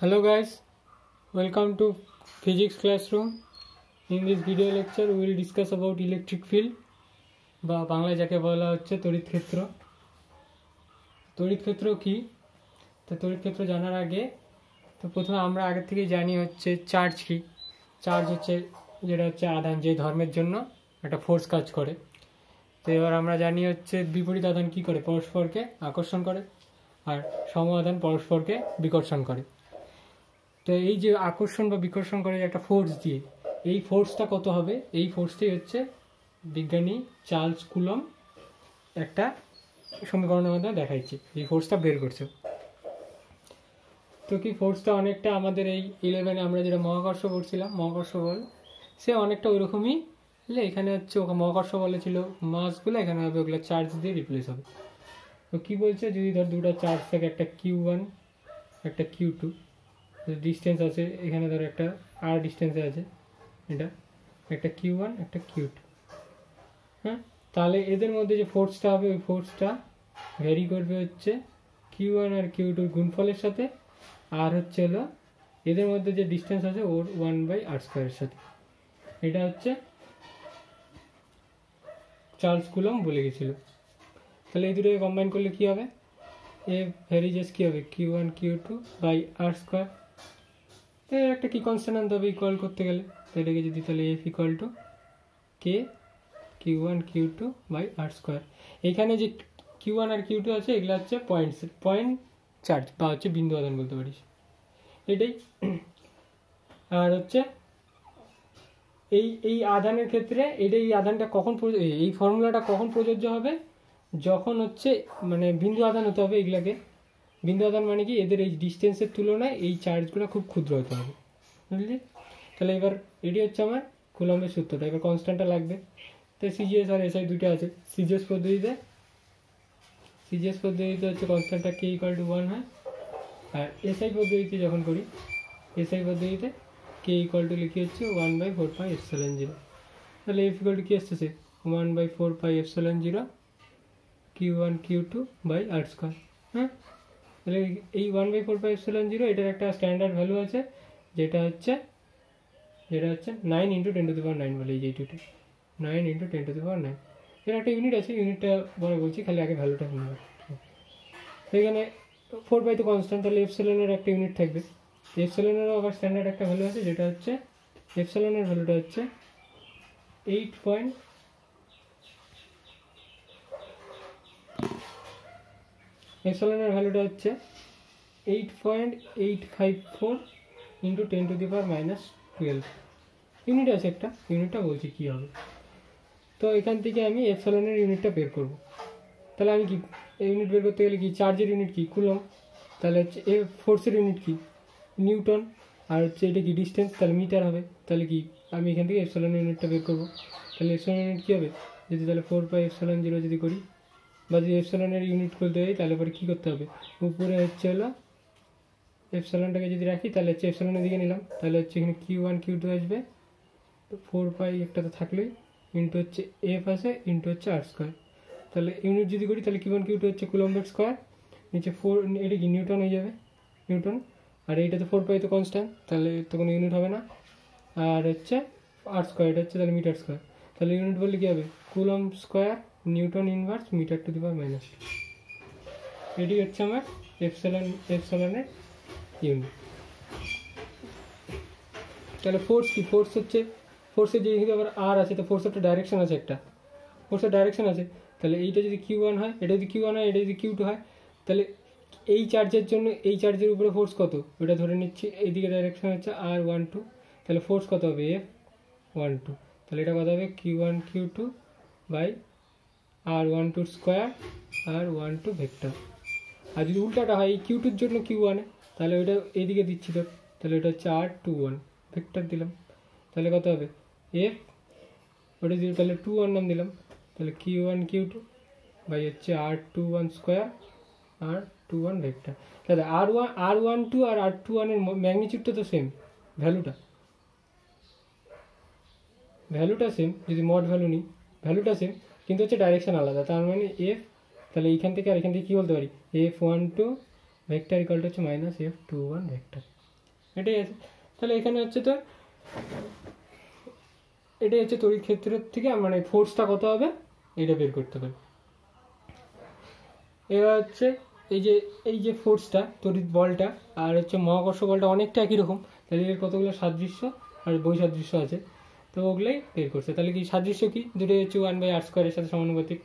Hello guys, welcome to physics classroom. In this video lecture we will discuss about electric field বা বাংলায় যাকে বলা হচ্ছে তড়িৎ ক্ষেত্র। তড়িৎ ক্ষেত্র কি? তো তড়িৎ ক্ষেত্র জানার আগে তো প্রথমে আমরা আগে থেকেই জানি হচ্ছে চার্জ কি। চার্জ হচ্ছে যেটা হচ্ছে আধান যে ধর্মের জন্য একটা ফোর্স কাজ করে। তো এবার আমরা জানি হচ্ছে বিপরীত আধান কি করে? পরস্পরকে আকর্ষণ করে আর সম আধান পরস্পরকে বিকর্ষণ করে। তো এই যে আকর্ষণ বা বিকর্ষণ করে একটা ফোর্স দিয়ে, এই ফোর্সটা কত হবে? এই ফোর্সটাই হচ্ছে বিজ্ঞানী চার্লস কুলম একটা সমীকরণের মাধ্যমে দেখাইছে। এই ফোর্সটা বের করছে। তো কি ফোর্সটা অনেকটা আমাদের এই ইলেভেনে আমরা যেটা মহাকর্ষ পড়ছিলাম মহাকর্ষ বল, সে অনেকটা ওইরকমই এখানে হচ্ছে ওখানে মহাকর্ষ বলে ছিল মাসগুলো এখানে হবে ওগুলো চার্জ দিয়ে রিপ্লেস হবে। তো কী বলছে? যদি ধর দুটো চার্জ থাকে, একটা কিউ ওয়ান একটা কিউ টু ডিস্টেন্স আছে, এখানে ধর একটা আর ডিস্টেন্সে আছে, এটা, একটা কিউ ওয়ান একটা কিউ টু হ্যাঁ? তাহলে এদের মধ্যে যে ফোর্সটা হবে, ওই ফোর্সটা ভ্যারি করবে হচ্ছে কিউ ওয়ান আর কিউ টুর গুণফলের সাথে, আর হচ্ছে হলো এদের মধ্যে যে ডিস্টেন্স আছে, ওর ওয়ান বাই আর স্কোয়ারের সাথে। এটা হচ্ছে চার্লস কুলম বলে গেছিল। তাহলে এই দুটোকে কম্বাইন করলে কি হবে? এ ভ্যারিজেস কি হবে? Q one Q two by R square তো এর একটা কি আনতে হবে ইকুয়াল করতে গেলে? তো এটাকে যদি তাহলে F equal to K Q one Q two by R square এখানে যে কিউ ওয়ান আর কিউ টু আছে, এগুলো হচ্ছে পয়েন্টস পয়েন্ট চার্জ বা হচ্ছে বিন্দু আদান বলতে পারিস। এটাই। আর হচ্ছে এই এই আদানের ক্ষেত্রে এটা এই আদানটা কখন এই ফর্মুলাটা কখন প্রযোজ্য হবে? যখন হচ্ছে মানে বিন্দু আদান হতে হবে এগুলাকে। বিন্দু আধান মানে কি এদের এই ডিস্টেন্সের তুলনায় এই চার্জগুলো খুব ক্ষুদ্র হতে হবে। বুঝলি? তাহলে এবার এটি হচ্ছে আমার কুলম্বের সূত্রটা এবার কনস্ট্যান্টটা লাগবে। তো সিজিএস আর এসআই দুটো আছে। সিজিএস পদ্ধতিতে সিজিএস পদ্ধতিতে হচ্ছে কনস্ট্যান্টটা কে ইকুয়াল টু ওয়ান হয়। আর এসআই পদ্ধতিতে যখন করি এসআই পদ্ধতিতে কে ইকুয়াল টু লিখি হচ্ছে one by four pi epsilon zero তাহলে এফ ইকুয়াল টু কি আসতেছে? One by four pi epsilon zero Q one Q two by R square হ্যাঁ? তাহলে এই one by four pi seven zero এটার একটা স্ট্যান্ডার্ড ভ্যালু আছে, যেটা হচ্ছে যেটা হচ্ছে nine into ten to the power nine বলে এই যে এইটুটি nine into ten to the power nine এর একটা ইউনিট আছে ইউনিটটা পরে বলছি, খালি আগে ভ্যালুটা শুনবে সেখানে ফোর বাই তো কনস্ট্যান্ট তাহলে এফসেলেনের একটা ইউনিট থাকবে। এফসেলেনেরও আবার স্ট্যান্ডার্ড একটা ভ্যালু আছে, যেটা হচ্ছে এফসেলেনের ভ্যালুটা হচ্ছে এইট পয়েন্ট এফসেলেনের ভ্যালুটা হচ্ছে eight point eight five four into ten to the power minus twelve unit আছে একটা ইউনিটটা বলছি কী হবে। তো এখান থেকে আমি এফসেলনের ইউনিটটা বের করব। তাহলে আমি কি ইউনিট বের করতে গেলে কি চার্জের ইউনিট কি কুলম তাহলে হচ্ছে এ ফোর্সের ইউনিট কি? নিউটন। আর হচ্ছে এটা কি ডিস্টেন্স তাহলে মিটার হবে। তাহলে কি, আমি এখান থেকে এফসেলনের ইউনিটটা বের করব। তাহলে এফসেলন ইউনিট কী হবে? যদি তাহলে ফোর বাই এফসেলন জিরো যদি করি বা যদি এফসেলনের ইউনিট খুলতে হয় তাহলে পরে কী করতে হবে? উপরে হচ্ছে হলো এফসেলনটাকে যদি রাখি, তাহলে হচ্ছে এফসেলনের দিকে নিলাম। তাহলে হচ্ছে এখানে কিউ ওয়ান কিউ টু আসবে। ফোর পাই একটা তো থাকলেই। ইন্টু হচ্ছে এফ আছে ইন্টু হচ্ছে আর স্কোয়ার তাহলে ইউনিট যদি করি, তাহলে কিউ ওয়ান কিউ টু হচ্ছে কুলম্বের স্কোয়ার নিচে ফোর এটা কি নিউটন হয়ে যাবে? নিউটন। আর এইটা তো ফোর পাই তো কনস্ট্যান্ট তাহলে তো কোনো ইউনিট হবে না। আর হচ্ছে আর স্কোয়ার এটা হচ্ছে তাহলে মিটার স্কোয়ার তাহলে ইউনিট বললে কী হবে? Coulomb square newton inverse metre to the power minus এটি হচ্ছে আমার এফসেলন এফসেলনের ইউনিট তাহলে ফোর্স কি? ফোর্স হচ্ছে ফোর্সের যে আবার আর আছে, তো ফোর্সের একটা ডাইরেকশন আছে একটা। ফোর্সের ডাইরেকশন আছে, তাহলে এইটা যদি কিউ ওয়ান হয়, এটা যদি কিউ ওয়ান হয়, এটা যদি কিউ টু হয়, তাহলে এই চার্জের জন্য এই চার্জের উপরে ফোর্স কত? ওটা ধরে নিচ্ছি, এইদিকে ডাইরেকশন হচ্ছে আর ওয়ান টু তাহলে ফোর্স কত হবে? এফ ওয়ান টু তাহলে এটা কত হবে? Q one Q two by r one tour square r one two vector আর যদি উল্টাটা হয়, এই কিউ টুর জন্য কিউ ওয়ানে তাহলে ওইটা এইদিকে দিচ্ছি তো তাহলে ওটা হচ্ছে আর টু ওয়ান ভেক্টর দিলাম। তাহলে কত হবে? এফ ওটা যদি তাহলে টু ওয়ান নাম দিলাম, তাহলে Q one Q two by হচ্ছে r two one square r two one vector তাহলে r one r one two আর আর টু ওয়ানের ম্যাগনিচিউডটা তো সেম ভ্যালুটা ভ্যালুটা সেম যদি মড ভ্যালু নিই ভ্যালুটা সেম কিন্তু হচ্ছে ডাইরেকশন আলাদা। তার মানে এফ তাহলে এইখান থেকে আর এখান থেকে কী বলতে পারি? F one two vector equal হচ্ছে minus F two one vector এটাই আছে তাহলে এখানে হচ্ছে তো এটাই হচ্ছে তড়িৎ ক্ষেত্রের থেকে মানে ফোর্সটা কত হবে? এটা বের করতে হবে। এবার হচ্ছে এই যে এই যে ফোর্সটা তড়িৎ বলটা আর হচ্ছে মহাকর্ষ বলটা অনেকটা একই রকম। তাহলে এর কতগুলো সাদৃশ্য আর বৈসাদৃশ্য আছে? তো ওগুলোই বের করছে। তাহলে কি সাদৃশ্য কি? দুটোই হচ্ছে ওয়ান বাই আর স্কোয়ারের সাথে সমানুপাতিক।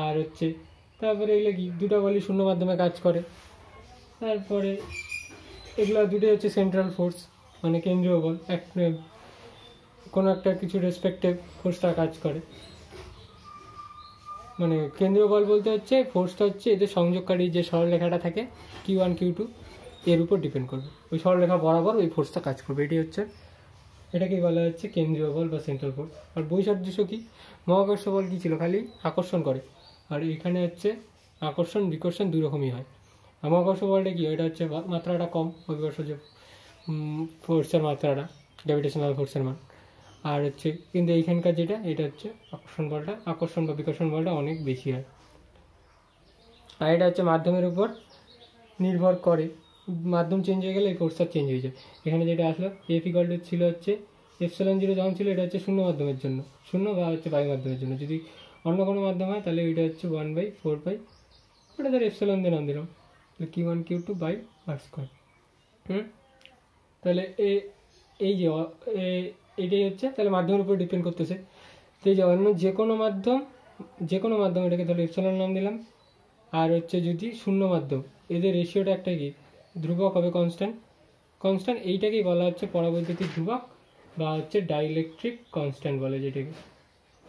আর হচ্ছে তারপরে এগুলো কি? দুটো বলই শূন্য মাধ্যমে কাজ করে। তারপরে এগুলো দুটোই হচ্ছে সেন্ট্রাল ফোর্স মানে কেন্দ্রীয় বল। এক, কোনো একটা কিছু রেসপেক্টিভ ফোর্সটা কাজ করে। মানে কেন্দ্রীয় বল বলতে হচ্ছে ফোর্সটা হচ্ছে এদের সংযোগকারী যে সরলরেখাটা থাকে কিউ ওয়ান কিউ টু এর উপর ডিপেন্ড করবে। ওই সরলরেখা বরাবর ওই ফোর্সটা কাজ করবে। এটি হচ্ছে এটাকেই বলা হচ্ছে কেন্দ্রীয় বল বা সেন্ট্রাল ফোর্স আর বৈসাদৃশ্য কি? মহাকর্ষ বল কী ছিল? খালি আকর্ষণ করে। আর এখানে হচ্ছে আকর্ষণ, বিকর্ষণ দুই রকমই হয়। আর মহাকর্ষ বলটা কি? এটা হচ্ছে মাত্রাটা কম অভিকর্ষ যে ফোর্সের মাত্রাটা গ্র্যাভিটেশনাল ফোর্সের মান। আর হচ্ছে, কিন্তু এইখানকার যেটা, এটা হচ্ছে আকর্ষণ বলটা, আকর্ষণ বা বিকর্ষণ বলটা অনেক বেশি হয়। আর এটা হচ্ছে মাধ্যমের উপর নির্ভর করে। মাধ্যম চেঞ্জ হয়ে গেলে এই ফোর্সটা চেঞ্জ হয়ে যায়। এখানে যেটা আসলো এফ ইকাল ছিল হচ্ছে এফসেলন জিরো যখন ছিল, এটা হচ্ছে শূন্য মাধ্যমের জন্য। শূন্য বা হচ্ছে বায়ু মাধ্যমের জন্য। যদি অন্য কোনো মাধ্যম হয়, তাহলে এটা হচ্ছে ওয়ান বাই ফোর বাই ওটা ধর এফসেলন দিয়ে নাম দিলাম। তাহলে Q one Q two by r square হুম? তাহলে এ, এই যে এটাই হচ্ছে, তাহলে মাধ্যমের উপর ডিপেন্ড করতেছে। তো এই যে অন্য যে কোনো মাধ্যম, যে কোনো মাধ্যম এটাকে তাহলে এপসিলন নাম দিলাম। আর হচ্ছে যদি শূন্য মাধ্যম, এদের রেশিওটা একটা কি? ধ্রুবক হবে কনস্ট্যান্ট কনস্ট্যান্ট এইটাকেই বলা হচ্ছে পরাবৈদ্যুতিক ধ্রুবক বা হচ্ছে ডাইলেকট্রিক কনস্ট্যান্ট বলে যেটাকে,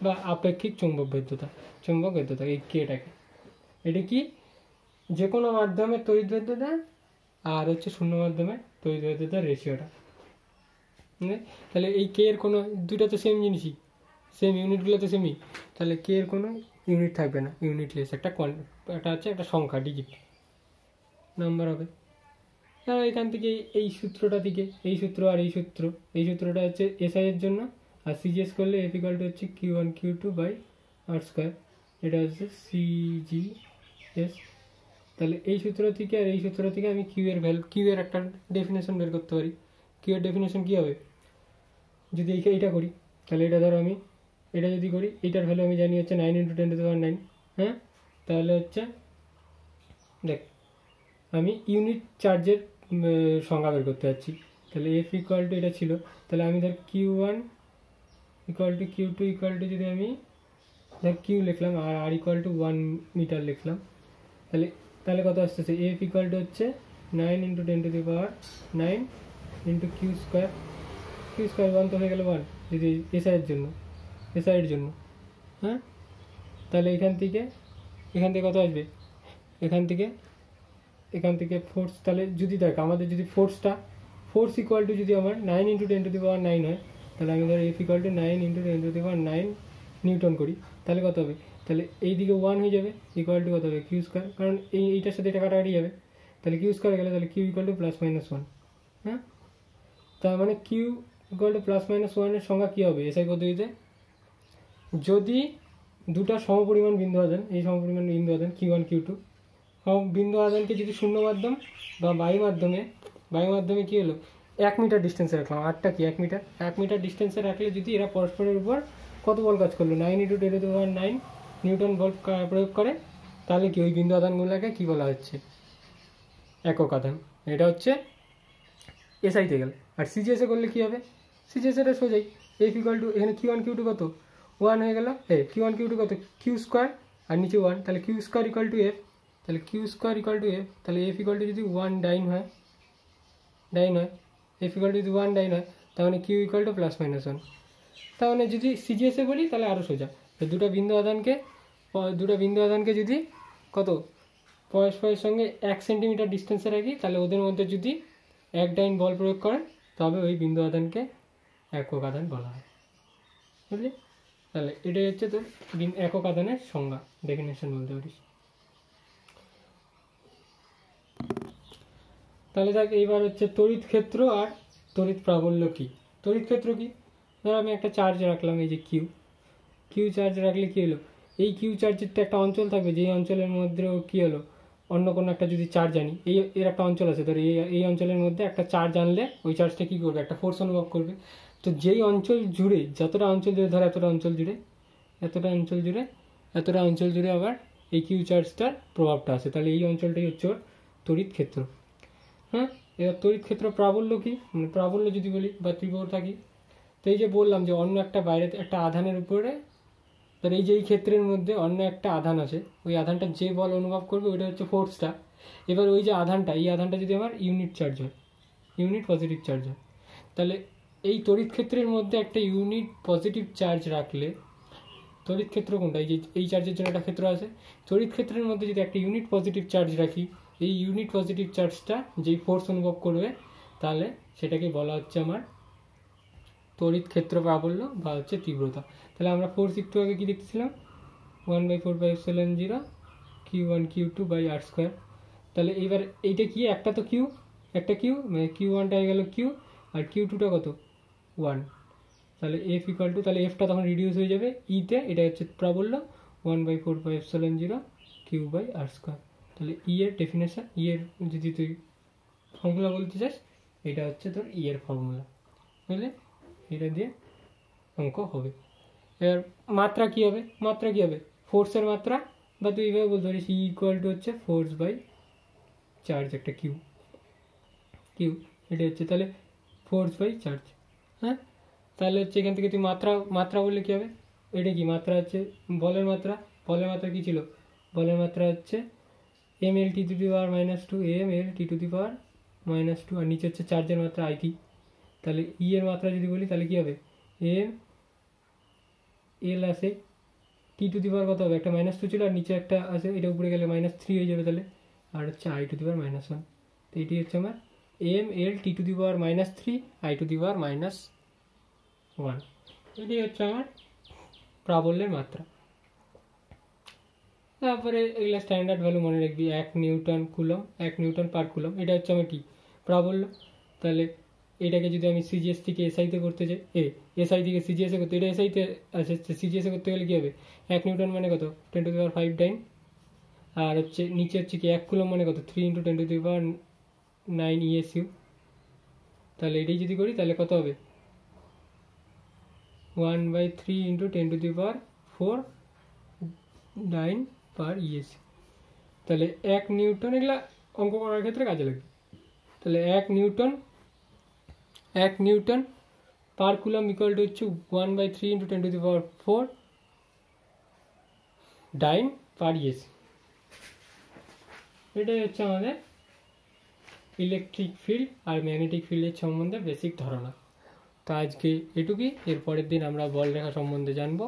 বা আপেক্ষিক চৌম্বক বৈদ্যুতা চৌম্বক বৈদ্যুতা, এই কেটাকে এটা কি? যে কোনো মাধ্যমে তড়িৎ বৈদ্যুতা আর হচ্ছে শূন্য মাধ্যমে তড়িৎ বৈদ্যুতার রেশিওটা তাহলে এই কে এর কোনো দুটো তো সেম জিনিসই। সেম ইউনিটগুলো তো সেমই তাহলে কে এর কোনো ইউনিট থাকবে না। ইউনিটলেস একটা একটা হচ্ছে একটা সংখ্যা ডিজিট নাম্বার হবে। তাহলে এখান থেকে এই- সূত্রটা থেকে এই সূত্র আর এই সূত্র। এই সূত্রটা হচ্ছে এসআই এর জন্য, আর সিজিএস করলে এফ ইকাল টু হচ্ছে Q one Q two by r square এটা হচ্ছে সিজি এস তাহলে এই সূত্র থেকে আর এই সূত্র থেকে আমি কিউ এর ভ্যালু কিউ এর একটা ডেফিনেশন বের করতে পারি। কিউ এর ডেফিনেশন কী হবে? যদি এই এইটা করি, তাহলে এটা ধরো আমি, এটা যদি করি, এইটার ভ্যালু আমি জানি হচ্ছে nine into ten to power nine হ্যাঁ? তাহলে হচ্ছে, দেখ আমি ইউনিট চার্জের সংজ্ঞা বের করতে যাচ্ছি। তাহলে এফ ইকুয়াল টু এটা ছিল। তাহলে আমি ধর Q one equal to Q two equal to যদি আমি ধর কিউ লিখলাম আর r equal to one metre লিখলাম, তাহলে তাহলে কত আসতেছে? এফ ইকুয়াল টু হচ্ছে nine into ten to the power nine into Q square Q square one তো হয়ে গেল ওয়ান যদি এসআইয়ের জন্য এসআইয়ের জন্য। হ্যাঁ? তাহলে এখান থেকে এখান থেকে কত আসবে? এখান থেকে এখান থেকে ফোর্স তাহলে যদি দেখ, আমাদের যদি ফোর্সটা ফোর্স ইকুয়াল টু যদি আমার nine into ten to the power nine হয়, তাহলে আমি ধর F equal to nine into ten to the power nine newton করি, তাহলে কত হবে? তাহলে এই দিকে ওয়ান হয়ে যাবে ইকুয়াল টু কত হবে? কিউ স্কোয়ার কারণ এই, এইটার সাথে এটা কাটাকাটি যাবে। তাহলে কিউ স্কোয়ার গেলে তাহলে Q equal to plus minus one হ্যাঁ? তার মানে Q equal to plus minus ওয়ানের সংখ্যা কী হবে? এসআই পদ্ধতিতে? যদি দুটা সমপরিমাণ বিন্দু আদান এই সমপরিমাণ বিন্দু আদান কিউ ওয়ান কিউ টু বিন্দু আদানকে যদি শূন্য মাধ্যম বা বায়ু মাধ্যমে বায়ু মাধ্যমে কী হলো? এক মিটার ডিস্টেন্সে রাখলাম। আটটা কি? এক মিটার? এক মিটার ডিস্টেন্সে রাখলে যদি এরা পরস্পরের উপর কত বল কাজ করল? Nine into ten to power nine newton বল প্রয়োগ করে, তাহলে কি ওই বিন্দু আদানগুলোকে কী বলা হচ্ছে? একক আদান এটা হচ্ছে এসআইতে গেল। আর সিজিএসে করলে কী হবে? সিজিএস এটা সোজাই। এফ ইকুয়াল টু এখানে কিউ ওয়ান কিউ টু কত? ওয়ান হয়ে গেল। এ কিউ ওয়ান কিউ টু কত? কিউ স্কোয়ার আর নিচে ওয়ান তাহলে Q square equal to F তাহলে Q square equal to F তাহলে এফ ইকুয়াল টু যদি ওয়ান ডাইন হয় ডাইন হয় এফ ইকুয়াল টু যদি ওয়ান ডাইন হয় মানে Q equal to plus minus one মানে যদি সিজিএসে বলি, তাহলে আরও সোজা। দুটো বিন্দু আদানকে দুটো বিন্দু আদানকে যদি কত? পরস্পরের সঙ্গে এক সেন্টিমিটার ডিস্টেন্সে রাখি, তাহলে ওদের মধ্যে যদি এক ডাইন বল প্রয়োগ করেন, তবে ওই বিন্দু আদানকে একক আদান বলা হয়। বুঝলি? তাহলে এটাই হচ্ছে তোর একক আদানের সংজ্ঞা ডেফিনেশন বলতে পারিস। তাহলে দেখ, এইবার হচ্ছে তড়িৎ ক্ষেত্র আর তড়িৎ প্রাবল্য কি? তড়িৎ ক্ষেত্র কি? ধর আমি একটা চার্জ রাখলাম, এই যে কিউ কিউ চার্জ রাখলে কি হলো? এই কিউ চার্জের তো একটা অঞ্চল থাকবে, যেই অঞ্চলের মধ্যে ও কী হলো? অন্য কোনো একটা যদি চার্জ জানি এই এর একটা অঞ্চল আছে, ধর এই এই অঞ্চলের মধ্যে একটা চার্জ আনলে ওই চার্জটা কী করবে? একটা ফোর্স অনুভব করবে। তো যেই অঞ্চল জুড়ে, যতটা অঞ্চল জুড়ে, ধর এতটা অঞ্চল জুড়ে, এতটা অঞ্চল জুড়ে, এতটা অঞ্চল জুড়ে আবার এই কিউ চার্জটার প্রভাবটা আছে। তাহলে এই অঞ্চলটাই হচ্ছে ওর তড়িৎ ক্ষেত্র। হ্যাঁ? এবার তড়িৎ ক্ষেত্র প্রাবল্য কি? মানে প্রাবল্য যদি বলি, বা তীব্রতা কি তো এই যে বললাম যে অন্য একটা বাইরে একটা আধানের উপরে তার এই যে এই ক্ষেত্রের মধ্যে অন্য একটা আধান আছে, ওই আধানটা যে বল অনুভব করবে ওইটা হচ্ছে ফোর্সটা এবার ওই যে আধানটা, এই আধানটা যদি আমার ইউনিট চার্জ হয় ইউনিট পজিটিভ চার্জ হয়, তাহলে এই তড়িৎ ক্ষেত্রের মধ্যে একটা ইউনিট পজিটিভ চার্জ রাখলে, তড়িৎ ক্ষেত্র কোনটা? এই যে এই চার্জের জন্য একটা ক্ষেত্র আছে, তড়িৎ ক্ষেত্রের মধ্যে যদি একটা ইউনিট পজিটিভ চার্জ রাখি এই ইউনিট পজিটিভ চার্জটা যেই ফোর্স অনুভব করবে, তাহলে সেটাকে বলা হচ্ছে আমার তড়িৎ ক্ষেত্র প্রাবল্য বা হচ্ছে তীব্রতা। তাহলে আমরা ফোর্স একটু আগে কি দেখতেছিলাম? One by four by seven zero Q one Q two by r square তাহলে এইবার এইটা কি? একটা তো কিউ একটা কিউ মানে কিউ ওয়ানটা হয়ে গেল কিউ আর কিউ টুটা কত? ওয়ান তাহলে এফ ইকুয়াল টু তাহলে এফটা তখন রিডিউস হয়ে যাবে। ইতে এটা হচ্ছে প্রাবল্য one by four by seven zero Q by r square তাহলে ই এর ডেফিনেশন ই এর যদি তুই ফর্মুলা বলতে চাস, এটা হচ্ছে তোর ই এর ফর্মুলা বুঝলে? এটা দিয়ে অঙ্ক হবে। এবার মাত্রা কী হবে? মাত্রা কী হবে? ফোর্সের মাত্রা? বা তুই এইভাবে বলতে পারিস ই ইকুয়াল টু হচ্ছে ফোর্স বাই চার্জ একটা কিউ কিউ এটা হচ্ছে তাহলে ফোর্স বাই চার্জ হ্যাঁ? তাহলে হচ্ছে এখান থেকে তুই মাত্রা মাত্রা বললে কী হবে? এটা কি? মাত্রা হচ্ছে বলের মাত্রা। বলের মাত্রা কী ছিল? বলের মাত্রা হচ্ছে M L T to the power minus two M L T to the power minus two আর নিচে হচ্ছে চার্জের মাত্রা আই টি তাহলে ই এর মাত্রা যদি বলি, তাহলে কী হবে? এম এল আছে টি টু দি পাওয়ার কত হবে? একটা মাইনাস টু ছিল, আর নিচে একটা আছে, এটা উপরে গেলে মাইনাস থ্রি হয়ে যাবে তাহলে। আর হচ্ছে I to the power minus one তো এটি হচ্ছে আমার M L T to the power minus three I to the power minus one এটি হচ্ছে আমার প্রাবল্যের মাত্রা। তারপরে এগুলো স্ট্যান্ডার্ড ভ্যালু মনে রাখবি, এক নিউটন কুলম, এক নিউটন পার কুলম, এটা হচ্ছে আমার কি প্রাবল্য, তাহলে এটাকে যদি আমি সিজিএস থেকে এসআইতে করতে চাই এ এসআই থেকে সিজিএসে করতে, এটা এসআইতে আছে সিজিএসে করতে গেলে কী হবে? এক নিউটন মানে কত? Ten to the power five time আর হচ্ছে নিচে হচ্ছে কি, এক কুলম মানে কত? Three into ten to the power nine ESU তাহলে এটাই যদি করি, তাহলে কত হবে? One by three into ten to the power four nine per ESU তাহলে এক নিউটন এগুলা অঙ্ক করার ক্ষেত্রে কাজে লাগবে তাহলে এক নিউটন এক newton per coulomb equal to হচ্ছে one by three into ten to the power four dyne per ESU এটাই হচ্ছে আমাদের ইলেকট্রিক ফিল্ড আর ম্যাগনেটিক ফিল্ডের সম্বন্ধে বেসিক ধারণা। তো আজকে এটুকুই এর পরের দিন আমরা বল রেখা সম্বন্ধে জানব,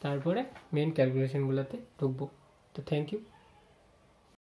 তারপরে মেন ক্যালকুলেশনগুলোতে ঢুকবো। Thank you.